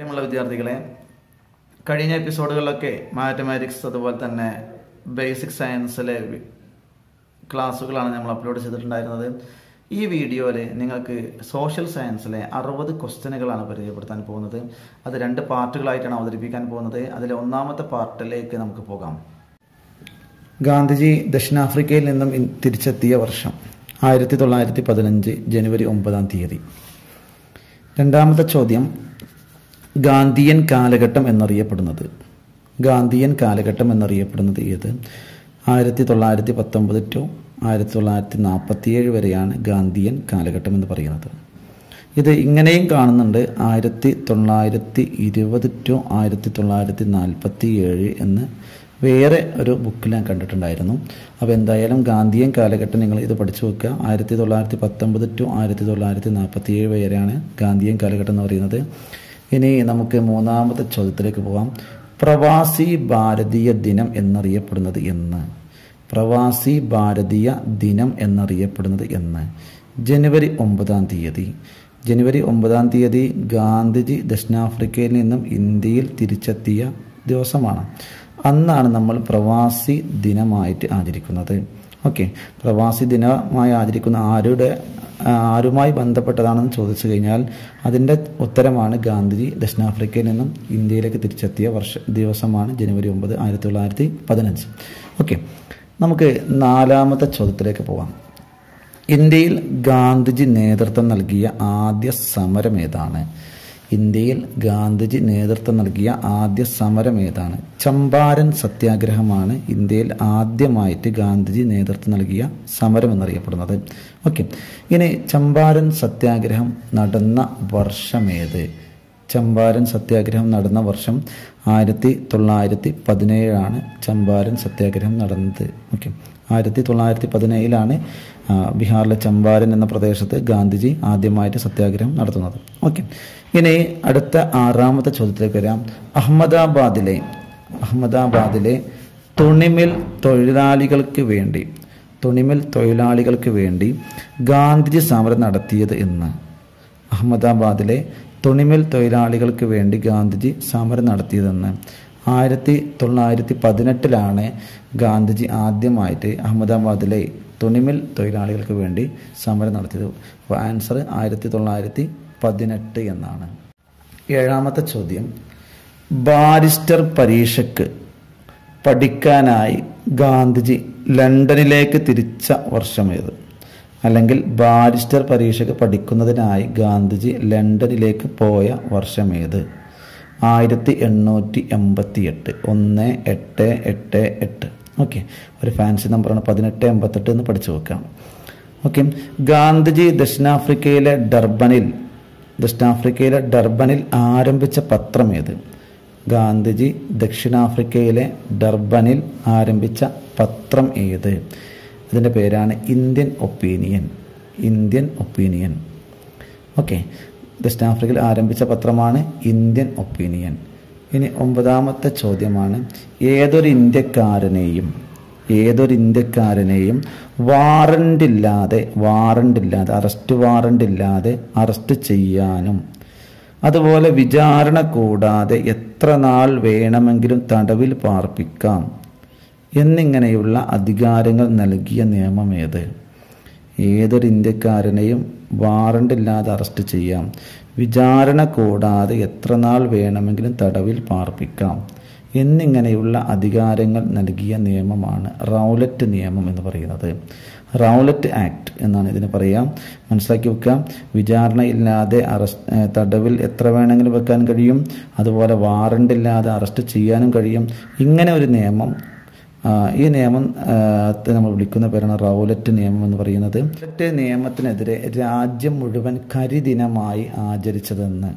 പ്രിയമുള്ള വിദ്യാർത്ഥികളെ കഴിഞ്ഞ എപ്പിസോഡുകളിലൊക്കെ മാത്തമാറ്റിക്സ് അതുപോലെ തന്നെ ബേസിക് സയൻസിലെ ക്ലാസ്സുകളാണ് നമ്മൾ അപ്ലോഡ് ചെയ്തിട്ടുണ്ടായിരുന്നത്. ഈ വീഡിയോയിൽ നിങ്ങൾക്ക് സോഷ്യൽ സയൻസിലെ അറുപത് ക്വസ്റ്റ്യനുകളാണ് പരിചയപ്പെടുത്താൻ പോകുന്നത്. അത് രണ്ട് പാർട്ടുകളായിട്ടാണ് അവതരിപ്പിക്കാൻ പോകുന്നത്. അതിലെ ഒന്നാമത്തെ പാർട്ടിലേക്ക് നമുക്ക് പോകാം. ഗാന്ധിജി ദക്ഷിണാഫ്രിക്കയിൽ നിന്നും തിരിച്ചെത്തിയ വർഷം ആയിരത്തി തൊള്ളായിരത്തി പതിനഞ്ച് ജനുവരി ഒമ്പതാം തീയതി. രണ്ടാമത്തെ ചോദ്യം ഗാന്ധിയൻ കാലഘട്ടം എന്നറിയപ്പെടുന്നത്. ഗാന്ധിയൻ കാലഘട്ടം എന്നറിയപ്പെടുന്നത് ഏത്? ആയിരത്തി തൊള്ളായിരത്തി പത്തൊമ്പത് ടു ആയിരത്തി തൊള്ളായിരത്തി നാൽപ്പത്തിയേഴ് വരെയാണ് ഗാന്ധിയൻ കാലഘട്ടം എന്ന് പറയുന്നത്. ഇത് ഇങ്ങനെയും കാണുന്നുണ്ട്. ആയിരത്തി തൊള്ളായിരത്തി ഇരുപത് ടു ആയിരത്തി തൊള്ളായിരത്തി നാൽപ്പത്തി ഏഴ് എന്ന് വേറെ ഒരു ബുക്കിൽ ഞാൻ കണ്ടിട്ടുണ്ടായിരുന്നു. അപ്പോൾ എന്തായാലും ഗാന്ധിയൻ കാലഘട്ടം നിങ്ങൾ ഇത് പഠിച്ചു വെക്കുക ആയിരത്തി തൊള്ളായിരത്തി പത്തൊമ്പത് ടു ആയിരത്തി തൊള്ളായിരത്തി നാൽപ്പത്തി ഏഴ് വരെയാണ് ഗാന്ധിയൻ കാലഘട്ടം എന്ന് പറയുന്നത്. ഇനി നമുക്ക് മൂന്നാമത്തെ ചോദ്യത്തിലേക്ക് പോകാം. പ്രവാസി ഭാരതീയ ദിനം എന്നറിയപ്പെടുന്നത് എന്ന്. പ്രവാസി ഭാരതീയ ദിനം എന്നറിയപ്പെടുന്നത് എന്ന്. ജനുവരി ഒമ്പതാം തീയതി. ജനുവരി ഒമ്പതാം തീയതി ഗാന്ധിജി ദക്ഷിണാഫ്രിക്കയിൽ നിന്നും ഇന്ത്യയിൽ തിരിച്ചെത്തിയ ദിവസമാണ്. അന്നാണ് നമ്മൾ പ്രവാസി ദിനമായിട്ട് ആചരിക്കുന്നത്. ഓക്കെ. പ്രവാസി ദിനമായി ആചരിക്കുന്ന ആരുടെ ആരുമായി ബന്ധപ്പെട്ടതാണെന്ന് ചോദിച്ചു കഴിഞ്ഞാൽ അതിന്റെ ഉത്തരമാണ് ഗാന്ധിജി ദക്ഷിണാഫ്രിക്കയിൽ നിന്നും ഇന്ത്യയിലേക്ക് തിരിച്ചെത്തിയ വർഷ ദിവസമാണ് ജനുവരി ഒമ്പത് ആയിരത്തി തൊള്ളായിരത്തി പതിനഞ്ച്. ഓക്കെ നമുക്ക് നാലാമത്തെ ചോദ്യത്തിലേക്ക് പോവാം. ഇന്ത്യയിൽ ഗാന്ധിജി നേതൃത്വം നൽകിയ ആദ്യ സമരം ഏതാണ്? ഇന്ത്യയിൽ ഗാന്ധിജി നേതൃത്വം നൽകിയ ആദ്യ സമരം ഏതാണ്? ചമ്പാരൻ സത്യാഗ്രഹമാണ് ഇന്ത്യയിൽ ആദ്യമായിട്ട് ഗാന്ധിജി നേതൃത്വം നൽകിയ സമരം എന്നറിയപ്പെടുന്നത്. ഓക്കെ. ഇനി ചമ്പാരൻ സത്യാഗ്രഹം നടന്ന വർഷമേത് ചമ്പാരൻ സത്യാഗ്രഹം നടന്ന വർഷം ആയിരത്തി തൊള്ളായിരത്തി പതിനേഴാണ് ചമ്പാരൻ സത്യാഗ്രഹം നടന്നത്. ഓക്കെ. ആയിരത്തി തൊള്ളായിരത്തി പതിനേഴിലാണ് ബീഹാറിലെ ചമ്പാരൻ എന്ന പ്രദേശത്ത് ഗാന്ധിജി ആദ്യമായിട്ട് സത്യാഗ്രഹം നടത്തുന്നത്. ഓക്കെ. ഇനി അടുത്ത ആറാമത്തെ ചോദ്യത്തിലേക്ക് വരാം. അഹമ്മദാബാദിലെ അഹമ്മദാബാദിലെ തുണിമിൽ തൊഴിലാളികൾക്ക് വേണ്ടി തുണിമിൽ തൊഴിലാളികൾക്ക് വേണ്ടി ഗാന്ധിജി സമരം നടത്തിയത് എന്ന്. അഹമ്മദാബാദിലെ തുണിമിൽ തൊഴിലാളികൾക്ക് വേണ്ടി ഗാന്ധിജി സമരം നടത്തിയതെന്ന്. ആയിരത്തി തൊള്ളായിരത്തി പതിനെട്ടിലാണ് ഗാന്ധിജി ആദ്യമായിട്ട് അഹമ്മദാബാദിലെ തുണിമിൽ തൊഴിലാളികൾക്ക് വേണ്ടി സമരം നടത്തിയത്. അപ്പോൾ ആൻസർ ആയിരത്തി തൊള്ളായിരത്തി പതിനെട്ട് എന്നാണ്. ഏഴാമത്തെ ചോദ്യം. ബാരിസ്റ്റർ പരീക്ഷയ്ക്ക് പഠിക്കാനായി ഗാന്ധിജി ലണ്ടനിലേക്ക് തിരിച്ച വർഷമേത്? അല്ലെങ്കിൽ ബാരിസ്റ്റർ പരീക്ഷയ്ക്ക് പഠിക്കുന്നതിനായി ഗാന്ധിജി ലണ്ടനിലേക്ക് പോയ വർഷമേത്? ആയിരത്തി എണ്ണൂറ്റി എൺപത്തി എട്ട് ഒന്ന് എട്ട് എട്ട് എട്ട്. ഓക്കെ. ഒരു ഫാൻസി നമ്പറാണ് പതിനെട്ട് എൺപത്തെട്ട് എന്ന് പഠിച്ചു വെക്കാം. ഓക്കെ. ഗാന്ധിജി ദക്ഷിണാഫ്രിക്കയിലെ ഡർബനിൽ ദക്ഷിണാഫ്രിക്കയിലെ ഡർബനിൽ ആരംഭിച്ച പത്രം ഏത്? ഗാന്ധിജി ദക്ഷിണാഫ്രിക്കയിലെ ഡർബനിൽ ആരംഭിച്ച പത്രം ഏത്? ഇതിന്റെ പേരാണ് Indian Opinion. Indian Opinion. Okay. ദക്ഷിണാഫ്രിക്കയിൽ ആരംഭിച്ച പത്രമാണ് ഇന്ത്യൻ ഒപ്പീനിയൻ. ഇനി ഒമ്പതാമത്തെ ചോദ്യമാണ് ഏതൊരു ഇന്ത്യക്കാരനെയും ഏതൊരു ഇന്ത്യക്കാരനെയും വാറണ്ട് ഇല്ലാതെ വാറണ്ട് ഇല്ലാതെ അറസ്റ്റ് വാറണ്ട് ഇല്ലാതെ അറസ്റ്റ് ചെയ്യാനും അതുപോലെ വിചാരണ കൂടാതെ എത്ര നാൾ വേണമെങ്കിലും തടവിൽ പാർപ്പിക്കാം എന്നിങ്ങനെയുള്ള അധികാരങ്ങൾ നൽകിയ നിയമമേത് ഏതൊരു ഇന്ത്യക്കാരനെയും വാറണ്ട് ഇല്ലാതെ അറസ്റ്റ് ചെയ്യാം. വിചാരണ കൂടാതെ എത്ര നാൾ വേണമെങ്കിലും തടവിൽ പാർപ്പിക്കാം. എന്നിങ്ങനെയുള്ള അധികാരങ്ങൾ നൽകിയ നിയമമാണ് റൗലറ്റ് നിയമം എന്ന് പറയുന്നത്. റൗലറ്റ് ആക്ട് എന്നാണ് ഇതിന് പറയാം. മനസ്സിലാക്കി വെക്കാം. വിചാരണയില്ലാതെ അറസ്റ്റ് തടവിൽ എത്ര വേണമെങ്കിലും വെക്കാൻ കഴിയും. അതുപോലെ വാറണ്ട് ഇല്ലാതെ അറസ്റ്റ് ചെയ്യാനും കഴിയും. ഇങ്ങനെ ഒരു നിയമം ഈ നിയമം നമ്മൾ വിളിക്കുന്ന പേരാണ് റൗലറ്റ് നിയമം എന്ന് പറയുന്നത്. റൗലറ്റ് നിയമത്തിനെതിരെ രാജ്യം മുഴുവൻ കരിദിനമായി ആചരിച്ചതെന്ന്.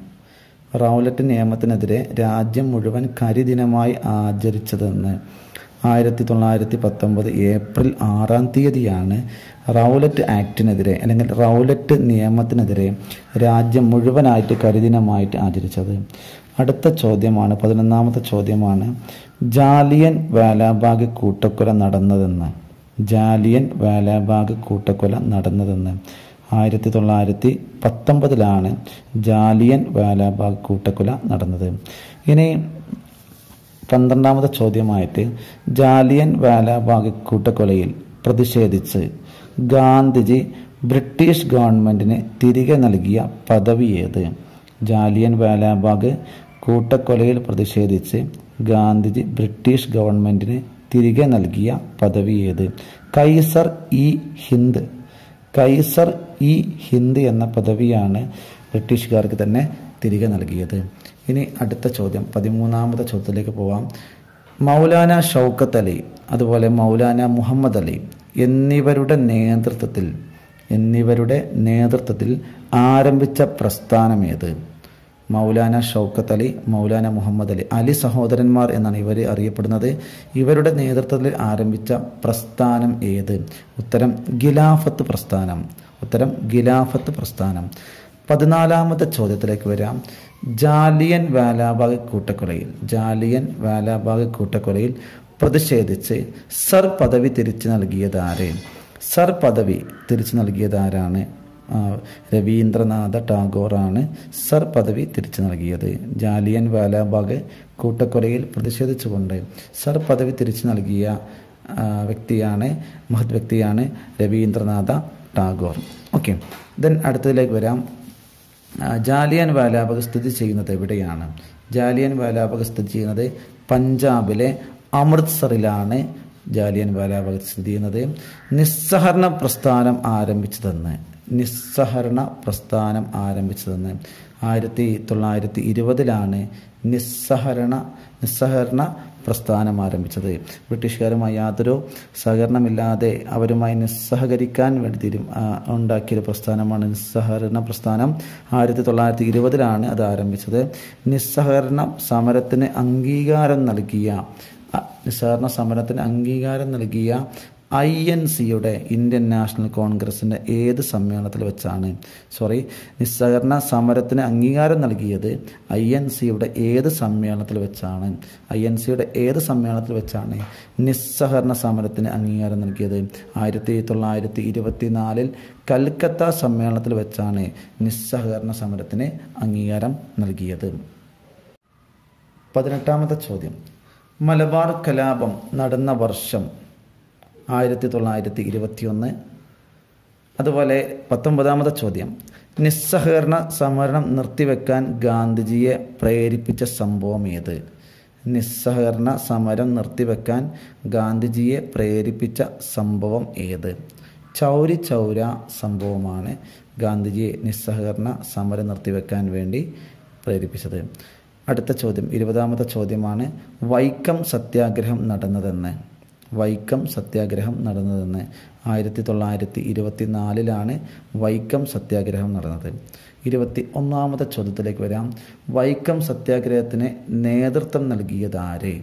റൗലറ്റ് നിയമത്തിനെതിരെ രാജ്യം മുഴുവൻ കരിദിനമായി ആചരിച്ചതെന്ന്. ആയിരത്തി തൊള്ളായിരത്തി പത്തൊമ്പത് ഏപ്രിൽ ആറാം തീയതിയാണ് റൗലറ്റ് ആക്ടിനെതിരെ അല്ലെങ്കിൽ റൗലറ്റ് നിയമത്തിനെതിരെ രാജ്യം മുഴുവനായിട്ട് കരിദിനമായിട്ട് ആചരിച്ചത്. അടുത്ത ചോദ്യമാണ് പതിനൊന്നാമത്തെ ചോദ്യമാണ്. ജാലിയൻ വാലാബാഗ് കൂട്ടക്കൊല നടന്നതെന്ന്. ജാലിയൻ വാലാബാഗ് കൂട്ടക്കൊല നടന്നതെന്ന്. ആയിരത്തി തൊള്ളായിരത്തി പത്തൊമ്പതിലാണ് ജാലിയൻ വാലാബാഗ് കൂട്ടക്കൊല നടന്നത്. ഇനി പന്ത്രണ്ടാമത്തെ ചോദ്യമായിട്ട് ജാലിയൻ വാലാബാഗ് കൂട്ടക്കൊലയിൽ പ്രതിഷേധിച്ച് ഗാന്ധിജി ബ്രിട്ടീഷ് ഗവൺമെന്റിന് തിരികെ നൽകിയ പദവി ഏത്? ജാലിയൻ വാലാബാഗ് കൂട്ടക്കൊലയിൽ പ്രതിഷേധിച്ച് ഗാന്ധിജി ബ്രിട്ടീഷ് ഗവൺമെന്റിന് തിരികെ നൽകിയ പദവി ഏത്? Kaiser E Hind. Kaiser E Hind എന്ന പദവിയാണ് ബ്രിട്ടീഷുകാർക്ക് തന്നെ തിരികെ നൽകിയത്. ഇനി അടുത്ത ചോദ്യം. പതിമൂന്നാമത്തെ ചോദ്യത്തിലേക്ക് പോവാം. മൗലാന ഷൗക്കത്ത് അലി അതുപോലെ മൗലാന മുഹമ്മദ് അലി എന്നിവരുടെ നേതൃത്വത്തിൽ എന്നിവരുടെ നേതൃത്വത്തിൽ ആരംഭിച്ച പ്രസ്ഥാനമേത് മൗലാന ഷൗക്കത്ത് അലി മൗലാന മുഹമ്മദ് അലി അലി സഹോദരന്മാർ എന്നാണ് ഇവർ അറിയപ്പെടുന്നത്. ഇവരുടെ നേതൃത്വത്തിൽ ആരംഭിച്ച പ്രസ്ഥാനം ഏത്? ഉത്തരം ഗിലാഫത്ത് പ്രസ്ഥാനം. ഉത്തരം ഗിലാഫത്ത് പ്രസ്ഥാനം. പതിനാലാമത്തെ ചോദ്യത്തിലേക്ക് വരാം. ജാലിയൻ വാലാബാഗ് കൂട്ടക്കൊലയിൽ ജാലിയൻ വാലാബാഗ് കൂട്ടക്കൊലയിൽ പ്രതിഷേധിച്ച് സർ പദവി തിരിച്ചു നൽകിയതാരെ സർ പദവി തിരിച്ചു നൽകിയത് ആരാണ്? ആ, രവീന്ദ്രനാഥ ടാഗോറാണ് സർ പദവി തിരിച്ചു നൽകിയത്. ജാലിയൻ വാലാബാഗ് കൂട്ടക്കൊലയിൽ പ്രതിഷേധിച്ചുകൊണ്ട് സർ പദവി തിരിച്ചു നൽകിയ വ്യക്തിയാണ് മഹത് വ്യക്തിയാണ് രവീന്ദ്രനാഥ ടാഗോർ. ഓക്കെ ദെൻ അടുത്തതിലേക്ക് വരാം. ജാലിയൻ വാലാബാഗ് സ്ഥിതി ചെയ്യുന്നത് എവിടെയാണ്? ജാലിയൻ വാലാബാഗ് സ്ഥിതി ചെയ്യുന്നത് പഞ്ചാബിലെ അമൃത്സറിലാണ് ജാലിയൻ വാലാബാഗ് സ്ഥിതി ചെയ്യുന്നത്. നിസ്സഹരണ പ്രസ്ഥാനം ആരംഭിച്ചതെന്ന്. നിസ്സഹരണ പ്രസ്ഥാനം ആരംഭിച്ചതെന്ന്. ആയിരത്തി തൊള്ളായിരത്തി ഇരുപതിലാണ് നിസ്സഹരണ നിസ്സഹരണ പ്രസ്ഥാനം ആരംഭിച്ചത്. ബ്രിട്ടീഷുകാരുമായി യാതൊരു സഹകരണമില്ലാതെ അവരുമായി നിസ്സഹകരിക്കാൻ വേണ്ടി തീരും ഉണ്ടാക്കിയൊരു പ്രസ്ഥാനമാണ് നിസ്സഹകരണ പ്രസ്ഥാനം. ആയിരത്തി തൊള്ളായിരത്തി ഇരുപതിലാണ് അത് ആരംഭിച്ചത്. നിസ്സഹകരണ സമരത്തിന് അംഗീകാരം നൽകിയ നിസ്സഹകരണ സമരത്തിന് അംഗീകാരം നൽകിയ ഐ എൻ സിയുടെ ഇന്ത്യൻ നാഷണൽ കോൺഗ്രസിന്റെ ഏത് സമ്മേളനത്തിൽ വെച്ചാണ്? സോറി നിസ്സഹകരണ സമരത്തിന് അംഗീകാരം നൽകിയത് ഐ എൻ സിയുടെ ഏത് സമ്മേളനത്തിൽ വെച്ചാണ്? ഐ എൻ സിയുടെ ഏത് സമ്മേളനത്തിൽ വെച്ചാണ് നിസ്സഹകരണ സമരത്തിന് അംഗീകാരം നൽകിയത്? ആയിരത്തി തൊള്ളായിരത്തി ഇരുപത്തി നാലിൽ കൽക്കത്ത സമ്മേളനത്തിൽ വെച്ചാണ് നിസ്സഹകരണ സമരത്തിന് അംഗീകാരം നൽകിയത്. പതിനെട്ടാമത്തെ ചോദ്യം. മലബാർ കലാപം നടന്ന വർഷം ആയിരത്തി തൊള്ളായിരത്തി ഇരുപത്തിയൊന്ന് അതുപോലെ പത്തൊമ്പതാമത്തെ ചോദ്യം. നിസ്സഹകരണ സമരം നിർത്തിവെക്കാൻ ഗാന്ധിജിയെ പ്രേരിപ്പിച്ച സംഭവം ഏത്? നിസ്സഹകരണ സമരം നിർത്തിവെക്കാൻ ഗാന്ധിജിയെ പ്രേരിപ്പിച്ച സംഭവം ഏത്? ചൗരി ചൗര സംഭവമാണ് ഗാന്ധിജിയെ നിസ്സഹകരണ സമരം നിർത്തിവെക്കാൻ വേണ്ടി പ്രേരിപ്പിച്ചത്. അടുത്ത ചോദ്യം ഇരുപതാമത്തെ ചോദ്യമാണ് വൈക്കം സത്യാഗ്രഹം നടന്നതെന്ന്. വൈക്കം സത്യാഗ്രഹം നടന്നതെന്ന്. ആയിരത്തി തൊള്ളായിരത്തി ഇരുപത്തി നാലിലാണ് വൈക്കം സത്യാഗ്രഹം നടന്നത്. ഇരുപത്തി ഒന്നാമത്തെ ചോദ്യത്തിലേക്ക് വരാം. വൈക്കം സത്യാഗ്രഹത്തിന് നേതൃത്വം നൽകിയതാരെ?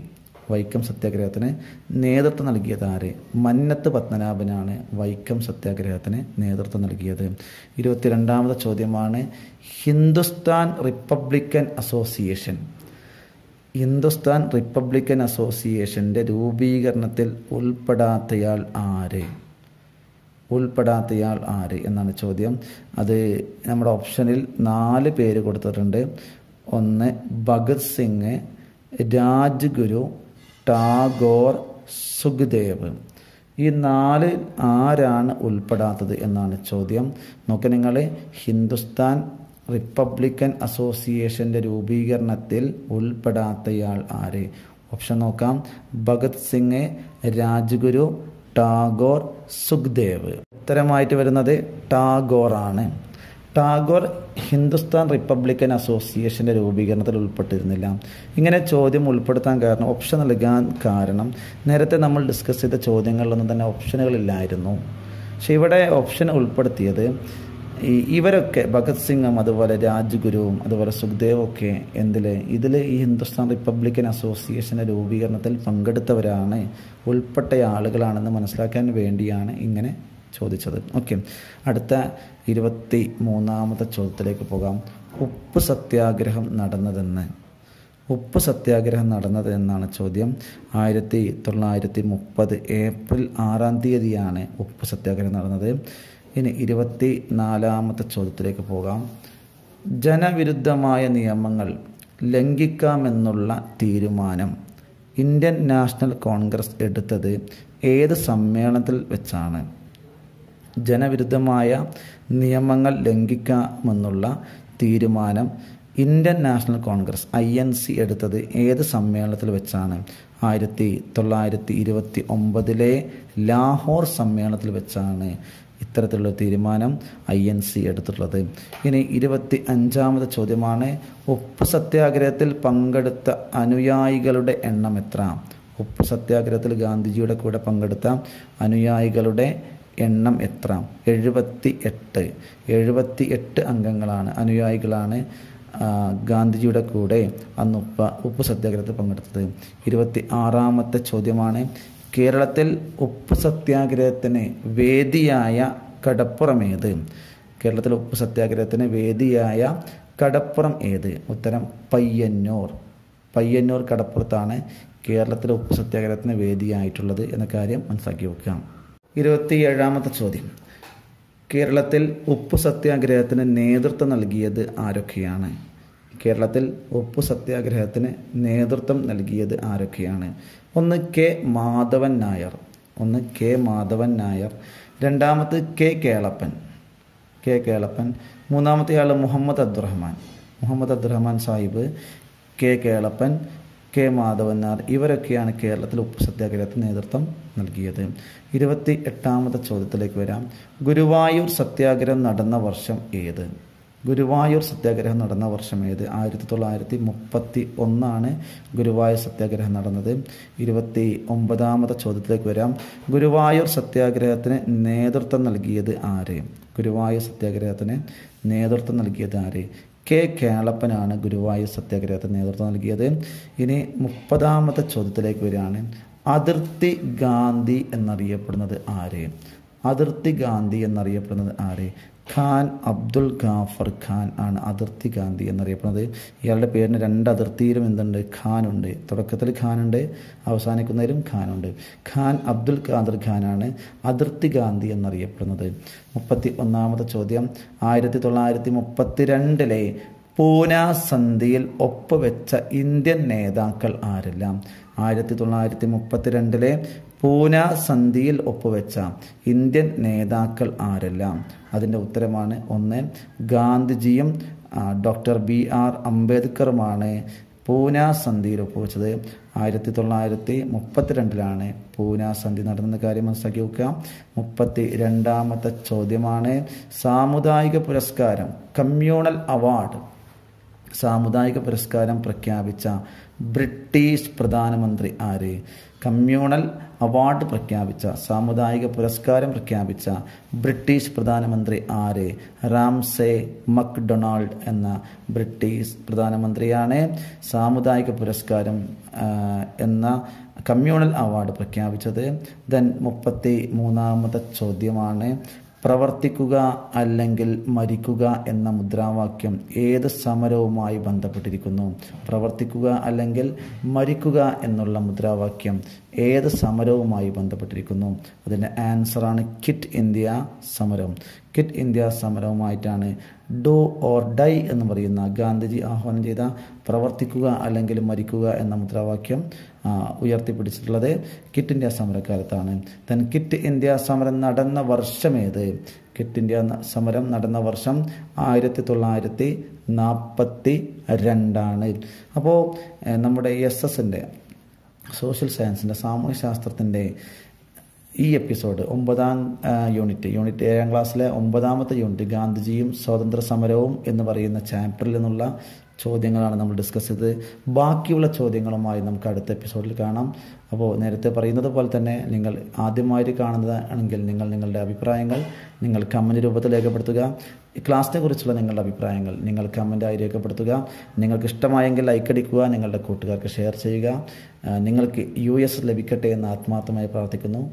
വൈക്കം സത്യാഗ്രഹത്തിന് നേതൃത്വം നൽകിയതാരെ? മന്നത്ത് പത്മനാഭനാണ് വൈക്കം സത്യാഗ്രഹത്തിന് നേതൃത്വം നൽകിയത്. ഇരുപത്തിരണ്ടാമത്തെ ചോദ്യമാണ് Hindustan Republican Association. Hindustan Republican അസോസിയേഷന്റെ രൂപീകരണത്തിൽ ഉൾപ്പെടാത്തയാൾ ആര്? ഉൾപ്പെടാത്തയാൾ ആര് എന്നാണ് ചോദ്യം. അത് നമ്മുടെ ഓപ്ഷനിൽ നാല് പേര് കൊടുത്തിട്ടുണ്ട്. ഒന്ന് ഭഗത് സിംഗ് രാജ്ഗുരു ടാഗോർ സുഖ്ദേവ്. ഈ നാല് ആരാണ് ഉൾപ്പെടാത്തത് എന്നാണ് ചോദ്യം. നോക്കി നിങ്ങൾ ഹിന്ദുസ്ഥാൻ റിപ്പബ്ലിക്കൻ അസോസിയേഷന്റെ രൂപീകരണത്തിൽ ഉൾപ്പെടാത്തയാൾ ആര്? ഓപ്ഷൻ നോക്കാം. ഭഗത് സിംഗ് രാജ്ഗുരു ടാഗോർ സുഖ്ദേവ്. ഉത്തരമായിട്ട് വരുന്നത് ടാഗോർ ആണ് ടാഗോർ ഹിന്ദുസ്ഥാൻ റിപ്പബ്ലിക്കൻ അസോസിയേഷന്റെ രൂപീകരണത്തിൽ ഉൾപ്പെട്ടിരുന്നില്ല. ഇങ്ങനെ ചോദ്യം ഉൾപ്പെടുത്താൻ കാരണം ഓപ്ഷൻ നൽകാൻ കാരണം നേരത്തെ നമ്മൾ ഡിസ്കസ് ചെയ്ത ചോദ്യങ്ങളിലൊന്നും തന്നെ ഓപ്ഷനുകളില്ലായിരുന്നു. പക്ഷെ ഇവിടെ ഓപ്ഷൻ ഉൾപ്പെടുത്തിയത് ഈ ഇവരൊക്കെ ഭഗത് സിംഗും അതുപോലെ രാജ്ഗുരുവും അതുപോലെ സുഖ്ദേവൊക്കെ എന്തിൽ ഇതിൽ ഈ ഹിന്ദുസ്ഥാൻ റിപ്പബ്ലിക്കൻ അസോസിയേഷന്റെ രൂപീകരണത്തിൽ പങ്കെടുത്തവരാണ് ഉൾപ്പെട്ട ആളുകളാണെന്ന് മനസ്സിലാക്കാൻ വേണ്ടിയാണ് ഇങ്ങനെ ചോദിച്ചത്. ഓക്കെ. അടുത്ത ഇരുപത്തി മൂന്നാമത്തെ ചോദ്യത്തിലേക്ക് പോകാം. ഉപ്പ് സത്യാഗ്രഹം നടന്നതെന്ന്. ഉപ്പ് സത്യാഗ്രഹം നടന്നത് എന്നാണ് ചോദ്യം. ആയിരത്തി തൊള്ളായിരത്തി മുപ്പത് ഏപ്രിൽ ആറാം തീയതിയാണ് ഉപ്പ് സത്യാഗ്രഹം നടന്നത്. ഇനി ഇരുപത്തി നാലാമത്തെ ചോദ്യത്തിലേക്ക് പോകാം. ജനവിരുദ്ധമായ നിയമങ്ങൾ ലംഘിക്കാമെന്നുള്ള തീരുമാനം ഇന്ത്യൻ നാഷണൽ കോൺഗ്രസ് എടുത്തത് ഏത് സമ്മേളനത്തിൽ വെച്ചാണ്? ജനവിരുദ്ധമായ നിയമങ്ങൾ ലംഘിക്കാമെന്നുള്ള തീരുമാനം Indian National Congress I N C എടുത്തത് ഏത് സമ്മേളനത്തിൽ വെച്ചാണ്? ആയിരത്തി തൊള്ളായിരത്തി ഇരുപത്തി ഒമ്പതിലെ ലാഹോർ സമ്മേളനത്തിൽ വെച്ചാണ്. ഇത്തരത്തിലുള്ള തീരുമാനം ഐ എൻ സി എടുത്തിട്ടുള്ളത്. ഇനി ഇരുപത്തി അഞ്ചാമത് ചോദ്യമാണ് ഉപ്പ് സത്യാഗ്രഹത്തിൽ പങ്കെടുത്ത അനുയായികളുടെ എണ്ണം എത്ര? ഉപ്പ് സത്യാഗ്രഹത്തിൽ ഗാന്ധിജിയുടെ കൂടെ പങ്കെടുത്ത അനുയായികളുടെ എണ്ണം എത്ര? എഴുപത്തി എട്ട് എഴുപത്തി എട്ട് അംഗങ്ങളാണ് അനുയായികളാണ് ഗാന്ധിജിയുടെ കൂടെ അന്ന് ഉപ്പ ഉപ്പ് സത്യാഗ്രഹത്തിൽ പങ്കെടുത്തത്. ഇരുപത്തി ആറാമത്തെ ചോദ്യമാണ് കേരളത്തിൽ ഉപ്പ് സത്യാഗ്രഹത്തിന് വേദിയായ കടപ്പുറം ഏത്? കേരളത്തിൽ ഉപ്പ് സത്യാഗ്രഹത്തിന് വേദിയായ കടപ്പുറം ഏത്? ഉത്തരം പയ്യന്നൂർ. പയ്യന്നൂർ കടപ്പുറത്താണ് കേരളത്തിലെ ഉപ്പ് സത്യാഗ്രഹത്തിന് വേദിയായിട്ടുള്ളത് എന്ന കാര്യം മനസ്സിലാക്കി വെക്കാം ഇരുപത്തിയേഴാമത്തെ ചോദ്യം. കേരളത്തിൽ ഉപ്പ് സത്യാഗ്രഹത്തിന് നേതൃത്വം നൽകിയത് ആരൊക്കെയാണ്? കേരളത്തിൽ ഉപ്പ് സത്യാഗ്രഹത്തിന് നേതൃത്വം നൽകിയത് ആരൊക്കെയാണ്? ഒന്ന് കെ മാധവൻ നായർ. ഒന്ന് കെ മാധവൻ നായർ. രണ്ടാമത് കെ കേളപ്പൻ. കെ കേളപ്പൻ. മൂന്നാമത്തെ ആൾ Muhammad Abdurahman. Muhammad Abdurahman Sahib K Kelappan K Madhavan Nair. ഇവരൊക്കെയാണ് കേരളത്തിൽ ഉപ്പ് സത്യാഗ്രഹത്തിന് നേതൃത്വം നൽകിയത്. ഇരുപത്തി എട്ടാമത്തെ ചോദ്യത്തിലേക്ക് വരാം. ഗുരുവായൂർ സത്യാഗ്രഹം നടന്ന വർഷം ഏത്? ഗുരുവായൂർ സത്യാഗ്രഹം നടന്ന വർഷം ഏത്? ആയിരത്തി തൊള്ളായിരത്തി മുപ്പത്തി ഒന്നാണ് ഗുരുവായൂർ സത്യാഗ്രഹം നടന്നത്. ഇരുപത്തി ഒമ്പതാമത്തെ ചോദ്യത്തിലേക്ക് വരാം. ഗുരുവായൂർ സത്യാഗ്രഹത്തിന് നേതൃത്വം നൽകിയത് ആര്? ഗുരുവായൂർ സത്യാഗ്രഹത്തിന് നേതൃത്വം നൽകിയത് ആര്? കെ കേളപ്പനാണ് ഗുരുവായൂർ സത്യാഗ്രഹത്തിന് നേതൃത്വം നൽകിയത്. ഇനി മുപ്പതാമത്തെ ചോദ്യത്തിലേക്ക് വരികയാണ്. അതിർത്തി ഗാന്ധി എന്നറിയപ്പെടുന്നത് ആര്? അതിർത്തി ഗാന്ധി എന്നറിയപ്പെടുന്നത് ആര്? ഖാൻ അബ്ദുൽ ഗാഫർ ഖാൻ ആണ് അതിർത്തി ഗാന്ധി എന്നറിയപ്പെടുന്നത്. ഇയാളുടെ പേരിന് രണ്ട് അതിർത്തിയിലും എന്തുണ്ട്? ഖാനുണ്ട് തുടക്കത്തിൽ ഖാനുണ്ട് അവസാനിക്കുന്നതിലും ഖാനുണ്ട് ഖാൻ അബ്ദുൽ ഖാദർ ഖാനാണ് അതിർത്തി ഗാന്ധി എന്നറിയപ്പെടുന്നത്. മുപ്പത്തി ഒന്നാമത്തെ ചോദ്യം. ആയിരത്തി തൊള്ളായിരത്തി മുപ്പത്തി രണ്ടിലെ സന്ധിയിൽ ഒപ്പുവെച്ച ഇന്ത്യൻ നേതാക്കൾ ആരെല്ലാം? ആയിരത്തി തൊള്ളായിരത്തി മുപ്പത്തിരണ്ടിലെ പൂന സന്ധിയിൽ ഒപ്പുവെച്ച ഇന്ത്യൻ നേതാക്കൾ ആരെല്ലാം? അതിന്റെ ഉത്തരമാണ് ഒന്ന് ഗാന്ധിജിയും ഡോക്ടർ ബി ആർ അംബേദ്കറുമാണ് പൂന സന്ധിയിൽ ഒപ്പുവെച്ചത്. ആയിരത്തി തൊള്ളായിരത്തി മുപ്പത്തിരണ്ടിലാണ് പൂന സന്ധി നടന്ന കാര്യം മനസ്സിലാക്കി വെക്കുക. മുപ്പത്തി രണ്ടാമത്തെ ചോദ്യമാണ് സാമുദായിക പുരസ്കാരം കമ്മ്യൂണൽ അവാർഡ് സാമുദായിക പുരസ്കാരം പ്രഖ്യാപിച്ച ബ്രിട്ടീഷ് പ്രധാനമന്ത്രി ആര്? കമ്മ്യൂണൽ അവാർഡ് പ്രഖ്യാപിച്ച സാമുദായിക പുരസ്കാരം പ്രഖ്യാപിച്ച ബ്രിട്ടീഷ് പ്രധാനമന്ത്രി ആര്? റാംസെ മക്ഡൊണാൾഡ് എന്ന ബ്രിട്ടീഷ് പ്രധാനമന്ത്രിയാണ് സാമുദായിക പുരസ്കാരം എന്ന കമ്മ്യൂണൽ അവാർഡ് പ്രഖ്യാപിച്ചത്. ദെൻ മുപ്പത്തി മൂന്നാമത്തെ ചോദ്യമാണ് പ്രവർത്തിക്കുക അല്ലെങ്കിൽ മരിക്കുക എന്ന മുദ്രാവാക്യം ഏത് സമരവുമായി ബന്ധപ്പെട്ടിരിക്കുന്നു? പ്രവർത്തിക്കുക അല്ലെങ്കിൽ മരിക്കുക എന്നുള്ള മുദ്രാവാക്യം ഏത് സമരവുമായി ബന്ധപ്പെട്ടിരിക്കുന്നു? അതിന്റെ ആൻസറാണ് കിറ്റ് ഇന്ത്യ സമരം. കിറ്റ് ഇന്ത്യ സമരവുമായിട്ടാണ് ഡോ ഓർ ഡൈ എന്ന് പറയുന്ന ഗാന്ധിജി ആഹ്വാനം ചെയ്ത പ്രവർത്തിക്കുക അല്ലെങ്കിൽ മരിക്കുക എന്ന മുദ്രാവാക്യം ഉയർത്തിപ്പിടിച്ചിട്ടുള്ളത് കിറ്റ് ഇന്ത്യ സമരക്കാലത്താണ്. തൻ കിറ്റ് ഇന്ത്യ സമരം നടന്ന വർഷമേത് കിറ്റ് ഇന്ത്യ സമരം നടന്ന വർഷം ആയിരത്തി തൊള്ളായിരത്തി നാൽപ്പത്തി രണ്ടാണ് അപ്പോൾ നമ്മുടെ എസ് എസിന്റെ സോഷ്യൽ സയൻസിന്റെ സാമൂഹ്യശാസ്ത്രത്തിന്റെ ഈ എപ്പിസോഡ് ഒമ്പതാം യൂണിറ്റ്. യൂണിറ്റ് ഏഴാം ക്ലാസ്സിലെ ഒമ്പതാമത്തെ യൂണിറ്റ് ഗാന്ധിജിയും സ്വാതന്ത്ര്യ സമരവും എന്ന് പറയുന്ന ചാപ്റ്ററിൽ നിന്നുള്ള ചോദ്യങ്ങളാണ് നമ്മൾ ഡിസ്കസ് ചെയ്തത്. ബാക്കിയുള്ള ചോദ്യങ്ങളുമായി നമുക്ക് അടുത്ത എപ്പിസോഡിൽ കാണാം. അപ്പോൾ നേരത്തെ പറയുന്നത് പോലെ തന്നെ നിങ്ങൾ ആദ്യമായിട്ട് കാണുന്നതാണെങ്കിൽ നിങ്ങൾ നിങ്ങളുടെ അഭിപ്രായങ്ങൾ നിങ്ങൾ കമന്റ് രൂപത്തിൽ രേഖപ്പെടുത്തുക. ക്ലാസ്സിനെ കുറിച്ചുള്ള നിങ്ങളുടെ അഭിപ്രായങ്ങൾ നിങ്ങൾ കമന്റായി രേഖപ്പെടുത്തുക. നിങ്ങൾക്ക് ഇഷ്ടമായെങ്കിൽ ലൈക്ക് അടിക്കുക. നിങ്ങളുടെ കൂട്ടുകാർക്ക് ഷെയർ ചെയ്യുക. നിങ്ങൾക്ക് യു ലഭിക്കട്ടെ എന്ന് ആത്മാർത്ഥമായി പ്രാർത്ഥിക്കുന്നു.